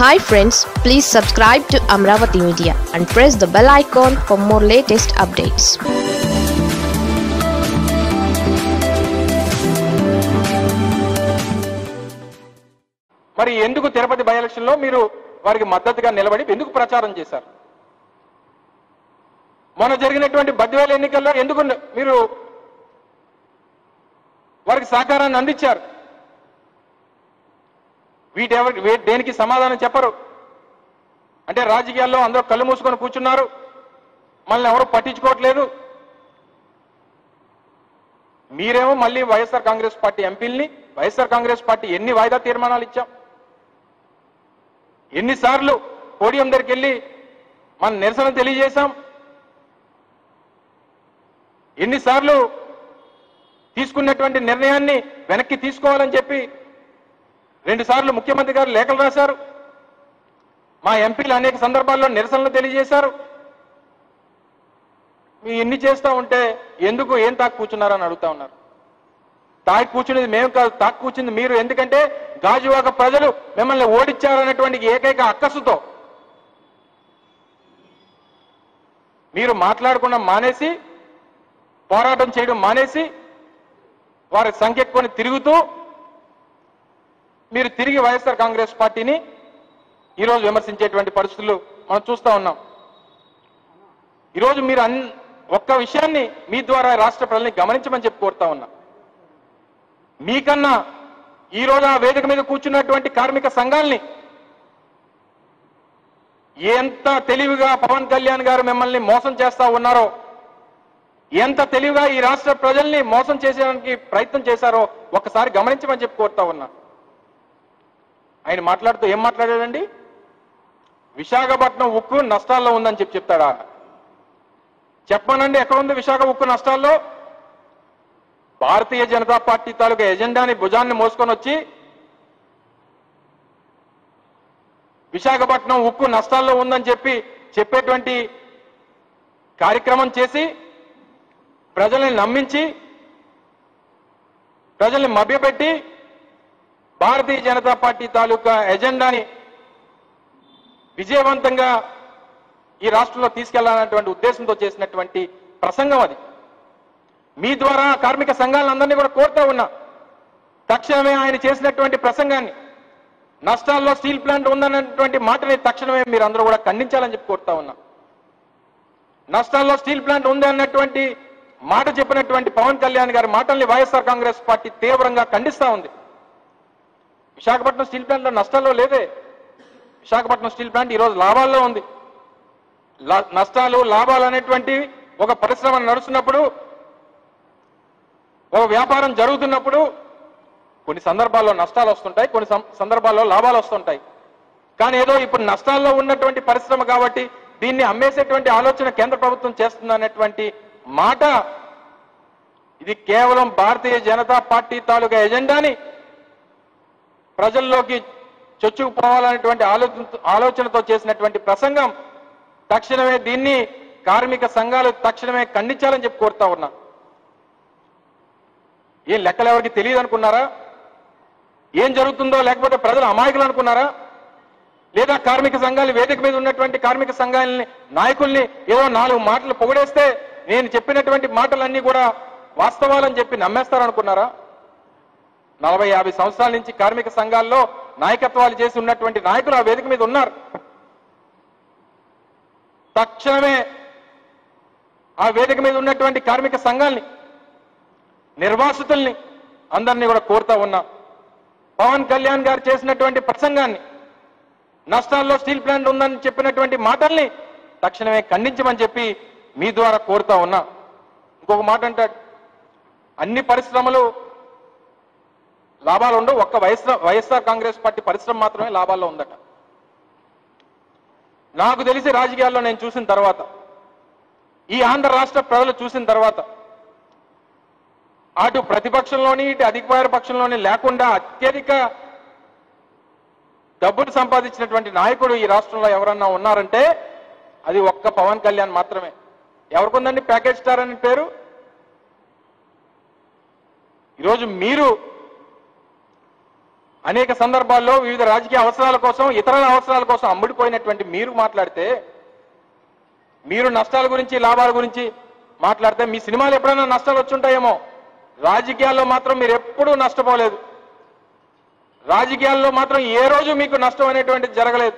Hi friends please subscribe to Amaravati media and press the bell icon for more latest updates మరి ఎందుకు Tirupati by ఎలక్షన్లో మీరు వారికి మద్దతుగా నిలబడి ఎందుకు ప్రచారం చేశారు? మొన్న జరిగినటువంటి బద్వేల ఎన్నికల్లో ఎందుకు మీరు వారికి సహకారాన్ని అందించారు? వీటెవరి వీ- దేనికి సమాధానం చెప్పరు. అంటే రాజకీయాల్లో అందరూ కళ్ళు మూసుకొని కూర్చున్నారు. మనల్ని ఎవరు పట్టించుకోవట్లేదు. మీరేమో మళ్ళీ వైఎస్ఆర్ కాంగ్రెస్ పార్టీ ఎంపీల్ని వైఎస్ఆర్ కాంగ్రెస్ పార్టీ ఎన్ని వాయిదా తీర్మానాలు ఇచ్చాం? ఎన్నిసార్లు పోడియం దగ్గరికి వెళ్ళి మన నిరసన తెలియజేశాం? ఎన్నిసార్లు తీసుకున్నటువంటి నిర్ణయాన్ని వెనక్కి తీసుకోవాలని చెప్పి రెండు సార్లు ముఖ్యమంత్రి గారు లేఖలు రాశారు. మా ఎంపీలు అనేక సందర్భాల్లో నిరసనలు తెలియజేశారు. మీ ఎన్ని చేస్తూ ఉంటే ఎందుకు ఏం తాకు కూర్చున్నారని అడుగుతా ఉన్నారు. తాకి కూర్చునేది మేము కాదు తాకి కూర్చుంది మీరు. ఎందుకంటే గాజువాక ప్రజలు మిమ్మల్ని ఓడించారనేటువంటి ఏకైక అక్కసుతో మీరు మాట్లాడకుండా మానేసి పోరాటం చేయడం మానేసి వారి సంఖ్య కొని తిరుగుతూ మీరు తిరిగి వైఎస్ఆర్ కాంగ్రెస్ పార్టీని ఈరోజు విమర్శించేటువంటి పరిస్థితులు మనం చూస్తా ఉన్నాం. ఈరోజు మీరు అన్ ఒక్క విషయాన్ని మీ ద్వారా రాష్ట్ర ప్రజల్ని గమనించమని చెప్పి కోరుతా ఉన్నా. మీకన్నా ఈ రోజు ఆ వేదిక మీద కూర్చున్నటువంటి కార్మిక సంఘాల్ని ఎంత తెలివిగా పవన్ కళ్యాణ్ గారు మిమ్మల్ని మోసం చేస్తా ఉన్నారో ఎంత తెలివిగా ఈ రాష్ట్ర ప్రజల్ని మోసం చేసేదానికి ప్రయత్నం చేశారో ఒక్కసారి గమనించమని చెప్పి కోరుతా ఉన్నా. ఆయన మాట్లాడుతూ ఏం మాట్లాడాడండి? విశాఖపట్నం ఉక్కు నష్టాల్లో ఉందని చెప్పి చెప్తాడా? చెప్పనండి ఎక్కడ ఉంది విశాఖ ఉక్కు నష్టాల్లో? భారతీయ జనతా పార్టీ తాలూకా ఎజెండాని భుజాన్ని మోసుకొని వచ్చి విశాఖపట్నం ఉక్కు నష్టాల్లో ఉందని చెప్పి చెప్పేటువంటి కార్యక్రమం చేసి ప్రజల్ని నమ్మించి ప్రజల్ని మభ్యపెట్టి భారతీయ జనతా పార్టీ తాలూకా ఎజెండాని విజయవంతంగా ఈ రాష్ట్రంలో తీసుకెళ్ళాలన్నటువంటి ఉద్దేశంతో చేసినటువంటి ప్రసంగం అది. మీ ద్వారా కార్మిక సంఘాలందరినీ కూడా కోరుతా ఉన్నా తక్షణమే ఆయన చేసినటువంటి ప్రసంగాన్ని నష్టాల్లో స్టీల్ ప్లాంట్ ఉందన్నటువంటి మాటని తక్షణమే మీరు అందరూ కూడా ఖండించాలని చెప్పి కోరుతా ఉన్నా. నష్టాల్లో స్టీల్ ప్లాంట్ ఉంది అన్నటువంటి మాట చెప్పినటువంటి పవన్ కళ్యాణ్ గారి మాటల్ని వైఎస్ఆర్ కాంగ్రెస్ పార్టీ తీవ్రంగా ఖండిస్తా ఉంది. విశాఖపట్నం స్టీల్ ప్లాంట్లో నష్టాల్లో లేదే. విశాఖపట్నం స్టీల్ ప్లాంట్ ఈరోజు లాభాల్లో ఉంది. లా- నష్టాలు లాభాలు అనేటువంటి ఒక పరిశ్రమ నడుస్తున్నప్పుడు ఒక వ్యాపారం జరుగుతున్నప్పుడు కొన్ని సందర్భాల్లో నష్టాలు వస్తుంటాయి కొన్ని సందర్భాల్లో లాభాలు వస్తుంటాయి. కానీ ఏదో ఇప్పుడు నష్టాల్లో ఉన్నటువంటి పరిశ్రమ కాబట్టి దీన్ని అమ్మేసేటువంటి ఆలోచన కేంద్ర ప్రభుత్వం చేస్తుంది అనేటువంటి మాట. ఇది కేవలం భారతీయ జనతా పార్టీ తాలూకా ఎజెండాని ప్రజల్లోకి చొచ్చుకుపోవాలనేటువంటి ఆలోచన ఆలోచనతో చేసినటువంటి ప్రసంగం తక్షణమే దీన్ని కార్మిక సంఘాలు తక్షణమే ఖండించాలని చెప్పి కోరుతా ఉన్నా. ఏం లెక్కలు ఎవరికి తెలియదు అనుకున్నారా ఏం జరుగుతుందో లేకపోతే ప్రజలు అమాయకులు అనుకున్నారా? లేదా కార్మిక సంఘాలు వేదిక మీద ఉన్నటువంటి కార్మిక సంఘాలని నాయకుల్ని ఏదో నాలుగు మాటలు పొగిడేస్తే నేను చెప్పినటువంటి మాటలన్నీ కూడా వాస్తవాలని చెప్పి నమ్మేస్తారనుకున్నారా? నలభై యాభై సంవత్సరాల నుంచి కార్మిక సంఘాల్లో నాయకత్వాలు చేసి ఉన్నటువంటి నాయకులు ఆ వేదిక మీద ఉన్నారు. తక్షణమే ఆ వేదిక మీద ఉన్నటువంటి కార్మిక సంఘాల్ని నిర్వాసితుల్ని అందరినీ కూడా కోరుతా ఉన్నా. పవన్ కళ్యాణ్ గారు చేసినటువంటి ప్రసంగాన్ని నష్టాల్లో స్టీల్ ప్లాంట్ ఉందని చెప్పినటువంటి మాటల్ని తక్షణమే ఖండించమని చెప్పి మీ ద్వారా కోరుతా ఉన్నా. ఇంకొక మాట అంటాడు. అన్ని పరిశ్రమలు లాభాలు ఉండవు. ఒక్క వైఎస్ఆర్ వైఎస్ఆర్ కాంగ్రెస్ పార్టీ పరిశ్రమ మాత్రమే లాభాల్లో ఉందట. నాకు తెలిసి రాజకీయాల్లో నేను చూసిన తర్వాత ఈ ఆంధ్ర రాష్ట్ర ప్రజలు చూసిన తర్వాత అటు ప్రతిపక్షంలోని ఇటు అధికార పక్షంలోని లేకుండా అత్యధిక డబ్బులు సంపాదించినటువంటి నాయకుడు ఈ రాష్ట్రంలో ఎవరన్నా ఉన్నారంటే అది ఒక్క పవన్ కళ్యాణ్ మాత్రమే. ఎవరికొందండి ప్యాకేజ్ స్టార్ అని పేరు? ఈరోజు మీరు అనేక సందర్భాల్లో వివిధ రాజకీయ అవసరాల కోసం ఇతర అవసరాల కోసం అమ్ముడిపోయినటువంటి మీరు మాట్లాడితే మీరు నష్టాల గురించి లాభాల గురించి మాట్లాడితే మీ సినిమాలు ఎప్పుడైనా నష్టాలు వచ్చుంటాయేమో? రాజకీయాల్లో మాత్రం మీరు ఎప్పుడూ నష్టపోలేదు. రాజకీయాల్లో మాత్రం ఏ రోజు మీకు నష్టం అనేటువంటిది జరగలేదు.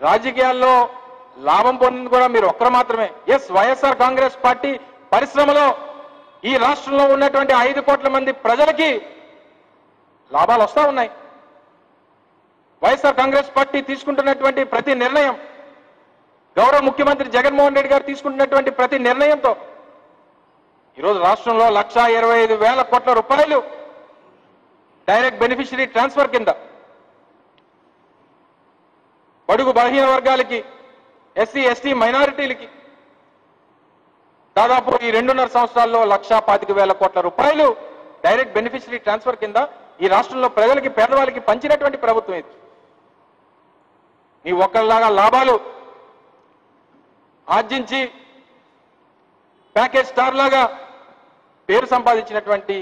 రాజకీయాల్లో లాభం పొందింది కూడా మీరు ఒక్కరు మాత్రమే. ఎస్ వైఎస్ఆర్ కాంగ్రెస్ పార్టీ పరిశ్రమలో ఈ రాష్ట్రంలో ఉన్నటువంటి ఐదు కోట్ల మంది ప్రజలకి లాభాలు వస్తా ఉన్నాయి. వైఎస్ఆర్ కాంగ్రెస్ పార్టీ తీసుకుంటున్నటువంటి ప్రతి నిర్ణయం గౌరవ ముఖ్యమంత్రి జగన్మోహన్ రెడ్డి గారు తీసుకుంటున్నటువంటి ప్రతి నిర్ణయంతో ఈరోజు రాష్ట్రంలో లక్షా ఇరవై ఐదు వేల కోట్ల రూపాయలు డైరెక్ట్ బెనిఫిషరీ ట్రాన్స్ఫర్ కింద బడుగు బలహీన వర్గాలకి ఎస్సీ ఎస్టీ మైనారిటీలకి దాదాపు ఈ రెండున్నర సంవత్సరాల్లో లక్షా పాతిక వేల కోట్ల రూపాయలు డైరెక్ట్ బెనిఫిషరీ ట్రాన్స్ఫర్ కింద ఈ రాష్ట్రంలో ప్రజలకి పేదవాళ్ళకి పంచినటువంటి ప్రభుత్వం ఇది. నీ ఒక్కరిలాగా లాభాలు ఆర్జించి ప్యాకేజ్ స్టార్ లాగా పేరు సంపాదించినటువంటి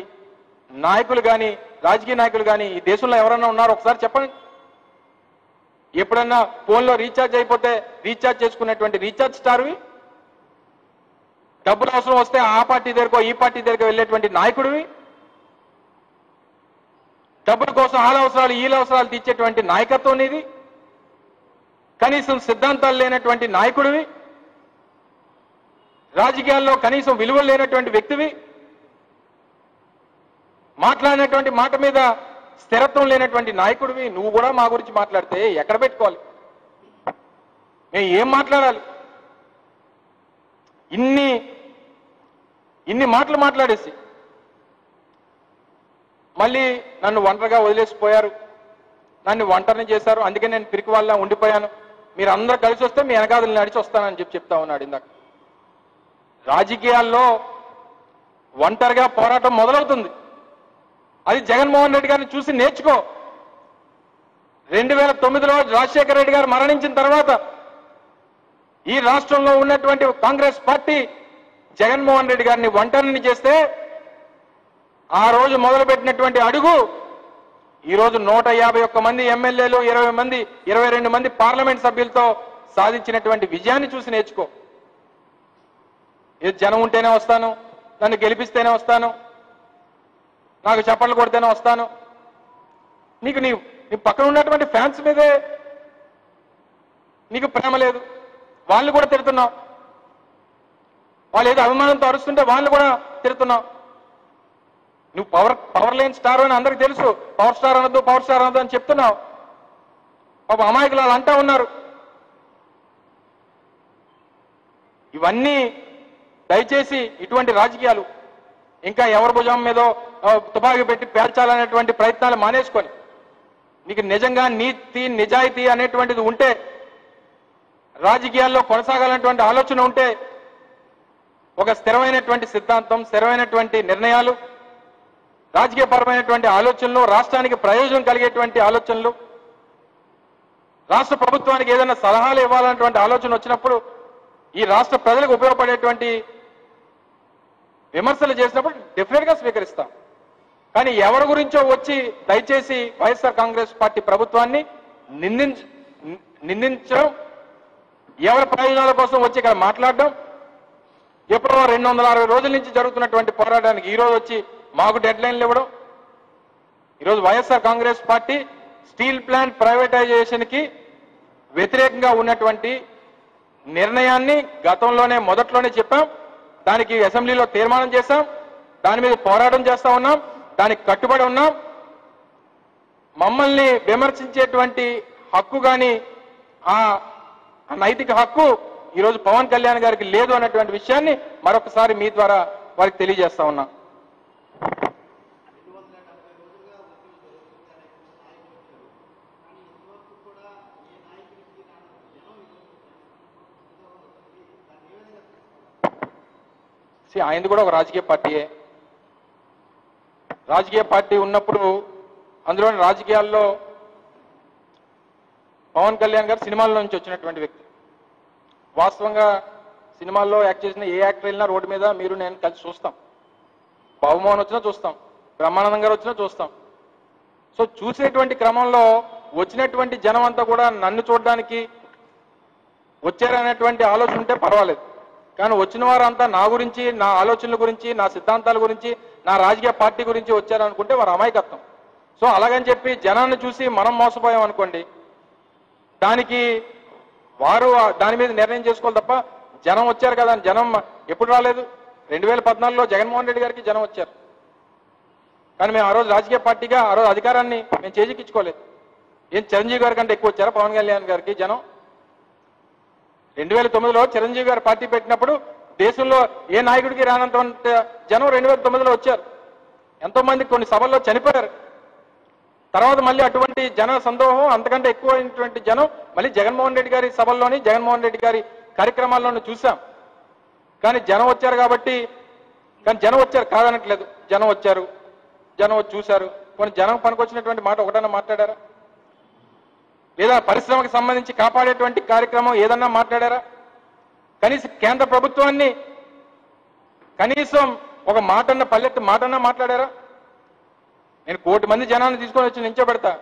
నాయకులు కానీ రాజకీయ నాయకులు కానీ ఈ దేశంలో ఎవరన్నా ఉన్నారో ఒకసారి చెప్పండి. ఎప్పుడన్నా ఫోన్లో రీఛార్జ్ అయిపోతే రీఛార్జ్ చేసుకున్నటువంటి రీఛార్జ్ స్టార్వి? డబ్బులు అవసరం వస్తే ఆ పార్టీ దగ్గరకో ఈ పార్టీ దగ్గరకు వెళ్ళేటువంటి నాయకుడివి? డబ్బుల కోసం వాళ్ళ అవసరాలు వీళ్ళ అవసరాలు తీర్చేటువంటి నాయకత్వం ఇది కనీసం సిద్ధాంతాలు లేనటువంటి నాయకుడివి. రాజకీయాల్లో కనీసం విలువలు లేనటువంటి వ్యక్తివి. మాట్లాడినటువంటి మాట మీద స్థిరత్వం లేనటువంటి నాయకుడివి. నువ్వు కూడా మా గురించి మాట్లాడితే ఎక్కడ పెట్టుకోవాలి? మేము ఏం మాట్లాడాలి? ఇన్ని ఇన్ని మాటలు మాట్లాడేసి మళ్ళీ నన్ను ఒంటరిగా వదిలేసిపోయారు నన్ను ఒంటరిని చేశారు. అందుకే నేను పిరికి వాళ్ళ ఉండిపోయాను. మీరు అందరూ కలిసి వస్తే మీ వెనకాదలు నడిచి వస్తానని చెప్పి చెప్తా ఉన్నాడు ఇందాక. రాజకీయాల్లో ఒంటరిగా పోరాటం మొదలవుతుంది. అది జగన్మోహన్ రెడ్డి గారిని చూసి నేర్చుకో. రెండు వేల తొమ్మిదిలో రాజశేఖర రెడ్డి గారు మరణించిన తర్వాత ఈ రాష్ట్రంలో ఉన్నటువంటి కాంగ్రెస్ పార్టీ జగన్మోహన్ రెడ్డి గారిని ఒంటరిని చేస్తే ఆ రోజు మొదలుపెట్టినటువంటి అడుగు ఈ రోజు నూట యాభై ఒక్క మంది ఎమ్మెల్యేలు ఇరవై మంది ఇరవై రెండు మంది పార్లమెంట్ సభ్యులతో సాధించినటువంటి విజయాన్ని చూసి నేర్చుకో. ఏది జనం ఉంటేనే వస్తాను నన్ను గెలిపిస్తేనే వస్తాను నాకు చప్పట్లు కొడితేనే వస్తాను. నీకు నీ నీ పక్కన ఉన్నటువంటి ఫ్యాన్స్ మీదే నీకు ప్రేమ లేదు. వాళ్ళు కూడా తిడుతున్నావు. వాళ్ళు ఏదో అభిమానంతో అరుస్తుంటే వాళ్ళు కూడా తిడుతున్నావు. నువ్వు పవర్ పవర్ లేని స్టార్ అని అందరికి తెలుసు. పవర్ స్టార్ అనొద్దు పవర్ స్టార్ అనొద్దు అని చెప్తున్నావు. పాప అమాయకులు అలా అంటా ఉన్నారు. ఇవన్నీ దయచేసి ఇటువంటి రాజకీయాలు ఇంకా ఎవరి భుజం మీదో తుపాకి పెట్టి పేల్చాలనేటువంటి ప్రయత్నాలు మానేసుకొని నీకు నిజంగా నీతి నిజాయితీ అనేటువంటిది ఉంటే రాజకీయాల్లో కొనసాగాలనేటువంటి ఆలోచన ఉంటే ఒక స్థిరమైనటువంటి సిద్ధాంతం స్థిరమైనటువంటి నిర్ణయాలు రాజకీయపరమైనటువంటి ఆలోచనలు రాష్ట్రానికి ప్రయోజనం కలిగేటువంటి ఆలోచనలు రాష్ట్ర ప్రభుత్వానికి ఏదైనా సలహాలు ఇవ్వాలన్నటువంటి ఆలోచన వచ్చినప్పుడు ఈ రాష్ట్ర ప్రజలకు ఉపయోగపడేటువంటి విమర్శలు చేసినప్పుడు డెఫినెట్గా స్వీకరిస్తాం. కానీ ఎవరి గురించో వచ్చి దయచేసి వైఎస్ఆర్ కాంగ్రెస్ పార్టీ ప్రభుత్వాన్ని నిందించ నిందించడం ఎవరి ప్రయోజనాల కోసం వచ్చి ఇక్కడ మాట్లాడడం ఎప్పుడో రెండు వందల అరవై రోజుల నుంచి జరుగుతున్నటువంటి పోరాటానికి ఈరోజు వచ్చి మాకు డెడ్ లైన్లు ఇవ్వడం. ఈరోజు YSR Congress party steel plant ప్రైవేటైజేషన్కి వ్యతిరేకంగా ఉన్నటువంటి నిర్ణయాన్ని గతంలోనే మొదట్లోనే చెప్పాం. దానికి అసెంబ్లీలో తీర్మానం చేశాం. దాని మీద పోరాటం చేస్తా ఉన్నాం. దానికి కట్టుబడి ఉన్నాం. మమ్మల్ని విమర్శించేటువంటి హక్కు కానీ ఆ ఆ నైతిక హక్కు ఈరోజు పవన్ కళ్యాణ్ గారికి లేదు అన్నటువంటి విషయాన్ని మరొకసారి మీ ద్వారా వారికి తెలియజేస్తా ఉన్నా. సి ఆయనది కూడా ఒక రాజకీయ పార్టీయే. రాజకీయ పార్టీ ఉన్నప్పుడు అందులోని రాజకీయాల్లో పవన్ కళ్యాణ్ గారు సినిమాల నుంచి వచ్చినటువంటి వ్యక్తి. వాస్తవంగా సినిమాల్లో యాక్ట్ చేసిన ఏ యాక్టర్ వెళ్ళినా రోడ్డు మీద మీరు నేను కలిసి చూస్తాం. బాబుమోహన్ వచ్చినా చూస్తాం. బ్రహ్మానందం గారు వచ్చినా చూస్తాం. సో చూసేటువంటి క్రమంలో వచ్చినటువంటి జనం అంతా కూడా నన్ను చూడడానికి వచ్చారనేటువంటి ఆలోచన ఉంటే పర్వాలేదు. కానీ వచ్చిన వారంతా నా గురించి నా ఆలోచనల గురించి నా సిద్ధాంతాల గురించి నా రాజకీయ పార్టీ గురించి వచ్చారనుకుంటే వారు అమాయకత్వం. సో అలాగని చెప్పి జనాన్ని చూసి మనం మోసపోయాం అనుకోండి దానికి వారు దాని మీద నిర్ణయం చేసుకోవాలి తప్ప జనం వచ్చారు కదా అని జనం ఎప్పుడు రాలేదు? రెండు వేల పద్నాలుగులో జగన్మోహన్ రెడ్డి గారికి జనం వచ్చారు. కానీ మేము ఆ రోజు రాజకీయ పార్టీగా ఆ రోజు అధికారాన్ని మేము చేజిక్కించుకోలేదు. ఏం చిరంజీవి గారి కంటే ఎక్కువ వచ్చారా? పవన్ కళ్యాణ్ గారికి జనం? రెండు వేల తొమ్మిదిలో చిరంజీవి గారు పార్టీ పెట్టినప్పుడు దేశంలో ఏ నాయకుడికి రానంత జనం రెండు వేల తొమ్మిదిలో వచ్చారు. ఎంతో మంది కొన్ని సభల్లో చనిపోయారు. తర్వాత మళ్ళీ అటువంటి జన సందోహం అంతకంటే ఎక్కువైనటువంటి జనం మళ్ళీ జగన్మోహన్ రెడ్డి గారి సభల్లోని జగన్మోహన్ రెడ్డి గారి కార్యక్రమాల్లోనూ చూసాం కానీ జనం వచ్చారు కాబట్టి కానీ జనం వచ్చారు కాదనట్లేదు. జనం వచ్చారు జనం చూశారు. కొన్ని జనం పనికొచ్చినటువంటి మాట ఒకటన్నా మాట్లాడారా? లేదా పరిశ్రమకు సంబంధించి కాపాడేటువంటి కార్యక్రమం ఏదన్నా మాట్లాడారా? కనీసం కేంద్ర ప్రభుత్వాన్ని కనీసం ఒక మాటన్న పల్లెట్టు మాటన్నా మాట్లాడారా? నేను కోటి మంది జనాన్ని తీసుకొని వచ్చి నించోబెడతా.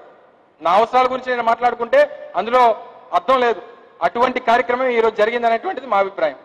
నా అవసరాల గురించి నేను మాట్లాడుకుంటే అందులో అర్థం లేదు. అటువంటి కార్యక్రమం ఈరోజు జరిగింది అనేటువంటిది మా అభిప్రాయం.